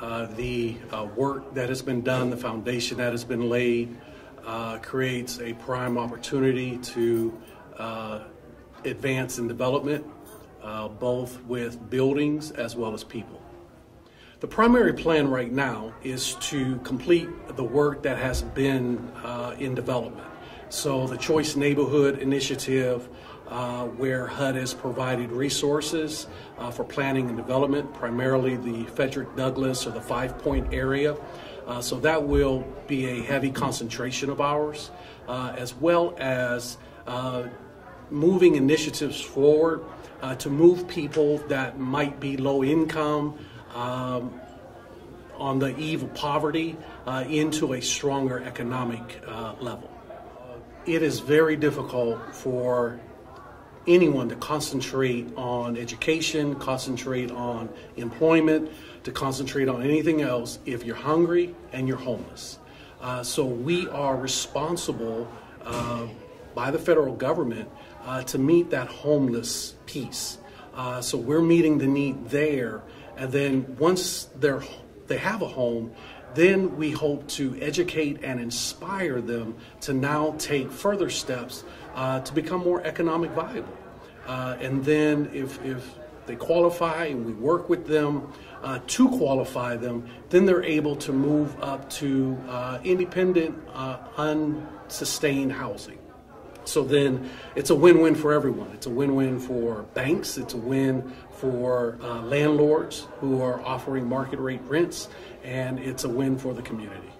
uh, the uh, work that has been done, the foundation that has been laid, uh, creates a prime opportunity to uh, advance in development, uh, both with buildings as well as people. The primary plan right now is to complete the work that has been in development. So, the Choice Neighborhood Initiative, uh, where HUD has provided resources uh, for planning and development, primarily the Frederick Douglass or the Five Point area. Uh, so, that will be a heavy concentration of ours, uh, as well as uh, moving initiatives forward to move people that might be low income um, on the eve of poverty uh, into a stronger economic uh, level. It is very difficult for anyone to concentrate on education, concentrate on employment, to concentrate on anything else if you're hungry and you're homeless. Uh, so we are responsible uh, by the federal government uh, to meet that homeless piece. Uh, so we're meeting the need there and then once they're, they have a home, then we hope to educate and inspire them to now take further steps uh, to become more economic viable. Uh, and then if, if they qualify and we work with them uh, to qualify them, then they're able to move up to uh, independent, uh, unsustained housing. So then it's a win win for everyone. It's a win win for banks, it's a win for uh, landlords who are offering market rate rents, and it's a win for the community.